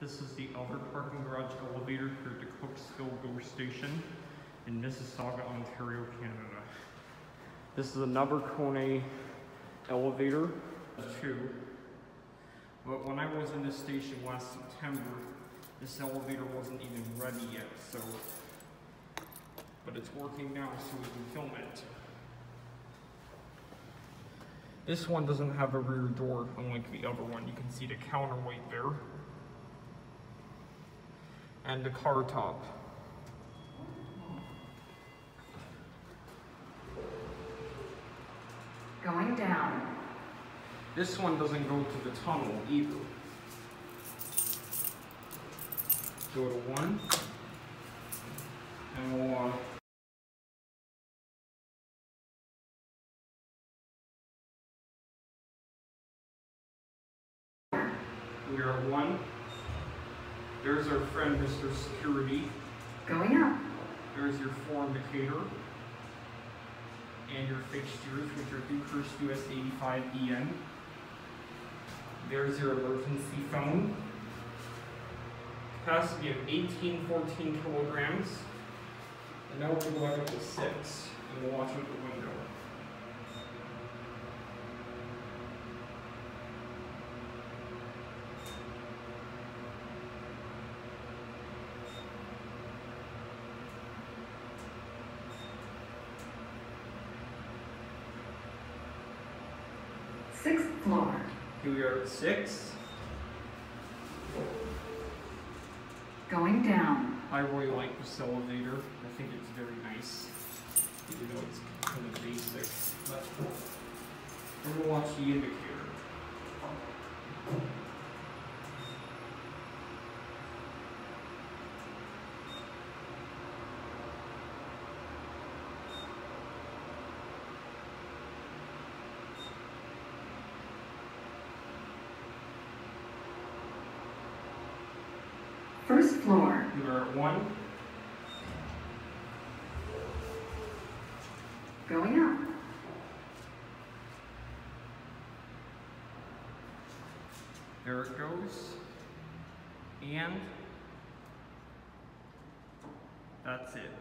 This is the other parking garage elevator at the Cooksville GO Station in Mississauga, Ontario, Canada. This is another Kone elevator, too. But when I was in this station last September, this elevator wasn't even ready yet, so. But it's working now, so we can film it. This one doesn't have a rear door, unlike the other one. You can see the counterweight there. And the car top. Going down. This one doesn't go to the tunnel either. Go to one. And we'll, uh, we are at one. There's our friend, Mr. Security. Going up. There's your four indicator. And your fixtures, which are Dewhurst US 85EN. There's your emergency phone. Capacity of 18, 14 kilograms. And now we're going to go up to six. And we'll watch out the window. Sixth floor. Here we are at six. Going down. I really like this elevator. I think it's very nice. Even though it's kind of basic. But we're gonna watch the indicator. First floor. At one. Going up. There it goes. And that's it.